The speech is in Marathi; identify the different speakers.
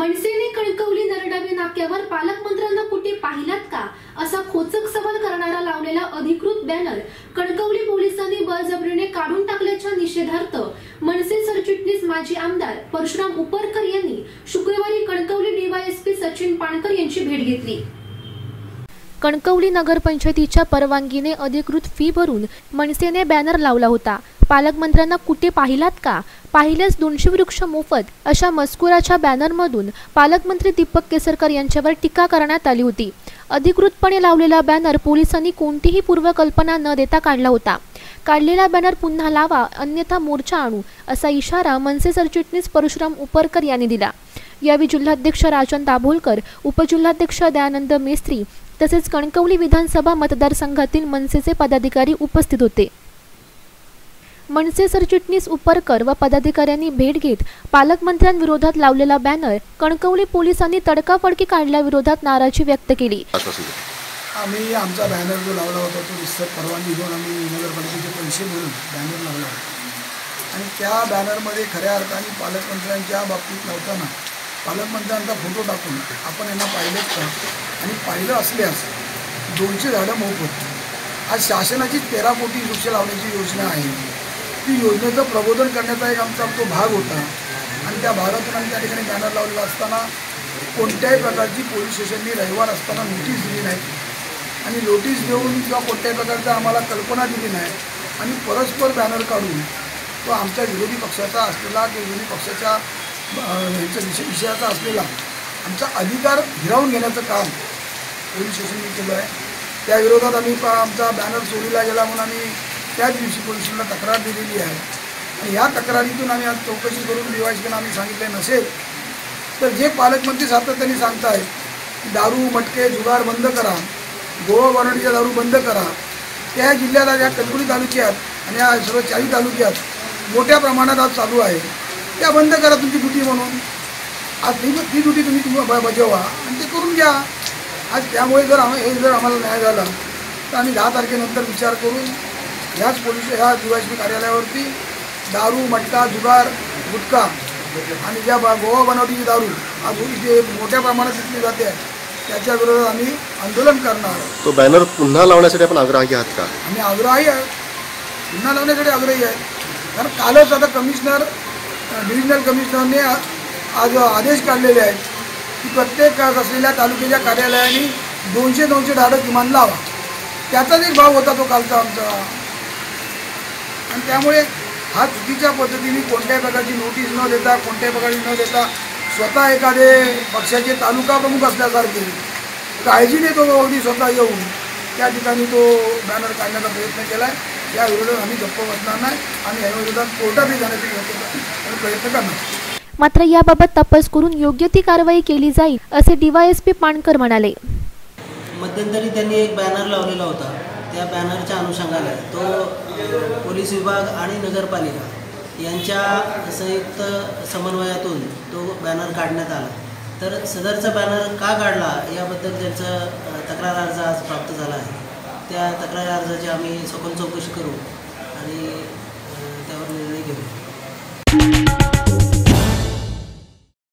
Speaker 1: मनसेने कणकवली नरडावे नाक्यावर पालकमंत्र्यांना कुठे पाहिलात का? असा खोचक सवाल करणारा लावलेला अधिकृत बॅनर कणकवली पोलिसांनी बळजबरीने काढून टाकल्याच्या निषेधार्थ मनसे सरचिटणीस माजी आमदार परशुराम उपरकर यांनी शुक्रवारी कणकवली डीवायएसपी सचिन पाणकर यांची भेट घेतली. कणकवली नगरपंचायतीच्या परवानगीने अधिकृत फी भरून मनसेने बॅनर लावला होता. पालकमंत्र्यांना कुठे पाहिलात का? पाहिल्यास दोनशे वृक्ष मोफत अशा मजकुराच्या बॅनरमधून पालकमंत्री दीपक केसरकर यांच्यावर टीका करण्यात आली होती. अधिकृतपणे लावलेला बॅनर पोलिसांनी कोणतीही पूर्वकल्पना न देता काढला होता. काढलेला बॅनर पुन्हा लावा अन्यथा मोर्चा आणू असा इशारा मनसे सरचिटणीस परशुराम उपरकर यांनी दिला. यावेळी जिल्हाध्यक्ष राजन दाभोलकर उपजिल्हाध्यक्ष दयानंद मेस्त्री तसेच कणकवली विधानसभा मतदारसंघातील मनसेचे पदाधिकारी उपस्थित होते. मनसे सरचिटणीस उपरकर व पदाधिकाऱ्यांनी भेट घेत पालकमंत्र्यांविरोधात लावलेला बॅनर कणकवली पोलिसांनी तडकाफडकी काढल्याविरोधात नाराजी व्यक्त केली.
Speaker 2: आम्ही आमचा बॅनर जो लावला होता तो निश्चित परवानगी घेऊन आम्ही नगरपालिकेचे पैसे भरून बॅनर लावला होता. आणि त्या बॅनरमध्ये खऱ्या अर्थाने पालकमंत्र्यांच्या बाबतीत लावताना पालकमंत्र्यांचा फोटो टाकून आपण यांना पाहिलेच का? आणि पाहिलं असल्यास दोनशे झाडं मोफत आज शासनाची तेरा कोटी वृक्ष लावण्याची योजना आहे. ती योजनेचं प्रबोधन करण्याचा एक आमचा तो भाग होता. आणि त्या भागातून आम्ही त्या ठिकाणी बॅनर लावलेला असताना कोणत्याही प्रकारची पोलीस स्टेशननी रविवार असताना नोटीस दिली नाही. आणि नोटीस देऊन किंवा कोणत्याही प्रकारचा आम्हाला कल्पना दिली नाही. आणि परस्पर बॅनर काढून तो आमच्या विरोधी पक्षाचा असलेला किंवा विरोधी पक्षाच्या ह्याच्या विषय विषयाचा असलेला आमचा अधिकार हिरावून घेण्याचं काम पोलीस स्टेशनने केलं आहे. त्या विरोधात आम्ही आमचा बॅनर चोरीला गेला म्हणून आम्ही त्या दिवशी पोलिसांना तक्रार दिलेली आहे. आणि या तक्रारीतून आम्ही आज चौकशी करून डिवायसकडे आम्ही सांगितले नसेल तर जे पालकमंत्री सातत्याने सांगतायत की दारू मटके जुगार बंद करा गोवा बनवणीचा दारू बंद करा त्या जिल्ह्याला या कणकुली तालुक्यात आणि या सर्व चाळी तालुक्यात मोठ्या प्रमाणात आज चालू आहे. त्या बंद करा तुमची ड्युटी म्हणून. आज ती ती ड्युटी तुम्ही तुम्ही ब- बजावा आणि ते करून घ्या. आज त्यामुळे जर आम्ही हे जर आम्हाला न्याय झाला तर आम्ही दहा तारखेनंतर विचार करून ह्याच पोलीस ह्या पी कार्यालयावरती दारू मटका जुगार गुटखा आणि ज्या बा- गोवा बनावटीची दारू आज इथे मोठ्या प्रमाणात विकली जाते. त्याच्या विरोधात आम्ही आंदोलन करणार आहोत.
Speaker 3: तो बॅनर पुन्हा लावण्यासाठी आपण आग्रही आहात का?
Speaker 2: आम्ही आग्रही आहे पुन्हा लावण्यासाठी आग्रही आहे कारण कालच आता कमिशनर डिव्हिजनल कमिशनरने आज आदेश काढलेले आहेत की प्रत्येक असलेल्या तालुक्याच्या कार्यालयाने दोनशे दोनशे झाडं किमान लावा. त्याचाच एक भाव होता तो कालचा आमचा. आणि त्यामुळे हा चुकीच्या पद्धतीने कोणत्याही प्रकारची नोटीस न देता कोणत्याही प्रकारची न देता स्वतः एखादे पक्षाचे तालुका प्रमुख असल्यासारखे काळजीने तो अगदी स्वतः येऊन त्या ठिकाणी तो बॅनर काढण्याचा प्रयत्न केला आहे या विरोधात आम्ही गप्प बसणार नाही आणि या विरोधात कोर्टातही जाण्याची प्रयत्न प्रयत्न करणार.
Speaker 1: मात्र याबाबत तपास करून योग्य ती कारवाई केली जाईल असे डीवायएसपी पाणकर म्हणाले.
Speaker 4: मध्यंतरी त्यांनी एक बॅनर लावलेला होता. त्या बॅनरच्या अनुषंगाने तो पोलीस विभाग आणि नगरपालिका यांच्या संयुक्त समन्वयातून तो बॅनर काढण्यात आला. तर सदरचा बॅनर का काढला याबद्दल त्यांचं तक्रार अर्ज आज प्राप्त झाला आहे. त्या तक्रार अर्जाची आम्ही सखोल चौकशी करू आणि त्यावर निर्णय घेऊ.